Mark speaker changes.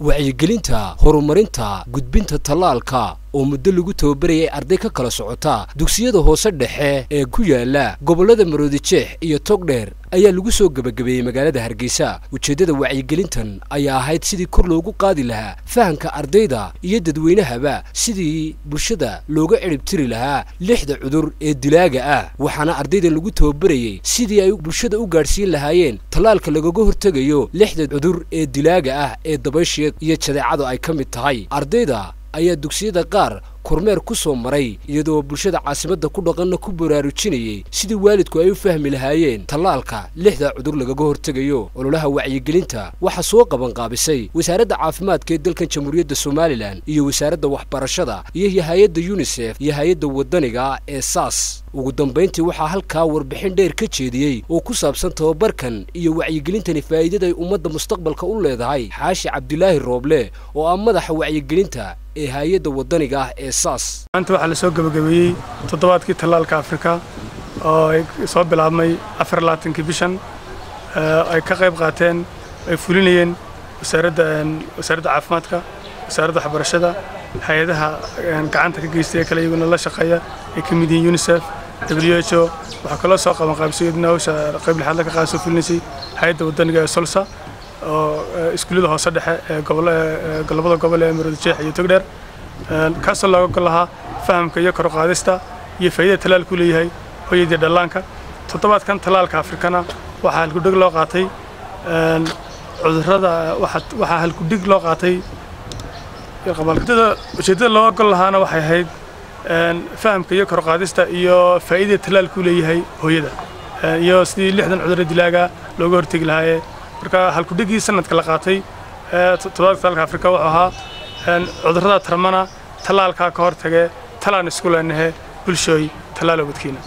Speaker 1: wacyigelinta horumarinta gudbinta tallaalka oo muddo lagu tababarayay arday ka kala socota dugsiyada hoose dhexe ee ku yaalla gobollada maroodijeex iyo togdheer ayaa lagu soo gebagabeeyey magaalada hargeysa. Ujeeddada wacyigelintan ayaa ahayd sidii kor loogu qaadi lahaa fahamka ardayda iyo dadweynahaba sidii bulshada looga cirib tiri lahaa lixda cudur ee dilaaga ah. Waxaana ardaydan lagu tababarayey sidii ay bulshada u gaadhsiin lahaayeen tallaalka lagaga hortegayo lixda cudur ee dilaaga ah ee dabaysheed iyo jadeecadu ay ka mid tahay. Ardayda ayaa dugsiyada qaar kormeer ku soo maray iyadoo bulshada caasimadda ku dhaqanna ku baraarujinayey sidii waalidku ay u fahmi lahaayeen tallaalka lixda cudur lagaga hortegayo. Ololaha wacyigelinta waxaa soo qabanqaabisay wasaaradda caafimaadka ee dalkan jamhuuriyadda somalilan iyo wasaaradda waxbarashada iyo hay'adda yunisef iyo hay'adda waddaniga ee saas. Ugu dambayntii waxaa halkaa warbixin dheer ka jeediyey oo ku saabsan tababarkan iyo wacyigelintani faa'iidaday ummadda mustaqbalka u leedahay. Xaashi cabdilaahi rooble oo ah madaxa wacyigelinta ee hay'adda waddaniga ah ee saas
Speaker 2: maanta waxaa la soo gebagabeeyey toddobaadkii tallaalka afrika oo ay soo bilaabmay afar labaatankii bishan ay ka qayb qaateen ay fulinayeen wasaaradda wasaaradda caafimaadka wasaaradda waxbarashada hay'adaha gacanta ka geystay ee kale iyaguna la shaqeeya ay ka mid yihiin unisef w h o waxaa kaloo soo qaban qaabisay iyaduna hawsha qayb lixaad ka qaada soo fulinaysay hay'adda waddaniga ee solsa oo iskuullada hoose dhexe ee gobollada gobol ee maroodijeex iyo togdheer. Kaasoo looga gol lahaa fahamka iyo kor qaadista iyo faa'iidada tallaalku leeyahay hooyadii dhallaanka. Toddobaadkan tallaalka afrikana waxaa halkudhig loo qaatay cudurrada waxaa halkudhig loo qaatay ujeeddada looga gol lahaana waxay ahayd fahamka iyo kor qaadista iyo faa'iidada tallaalku leeyahay hooyada. Iyo sidii lixdan cudurro dilaaga looga hortegi lahaayee marka halkudhigii sanadka la qaatay toddobaadka tallaalka afrika wuxuu ahaa cudurrada tarmana tallaalkaa ka hortagee talaan isku bulshooy tallaalo wadkiina